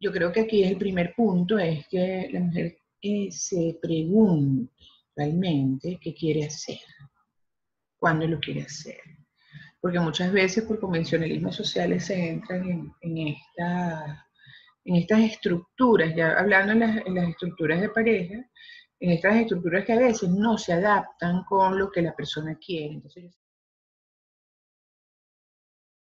yo creo que aquí el primer punto es que la mujer eh, se pregunte realmente qué quiere hacer, cuándo lo quiere hacer. Porque muchas veces por convencionalismos sociales se entran en, esta, en estas estructuras, ya hablando en las, en las estructuras de pareja, en estas estructuras que a veces no se adaptan con lo que la persona quiere. Entonces,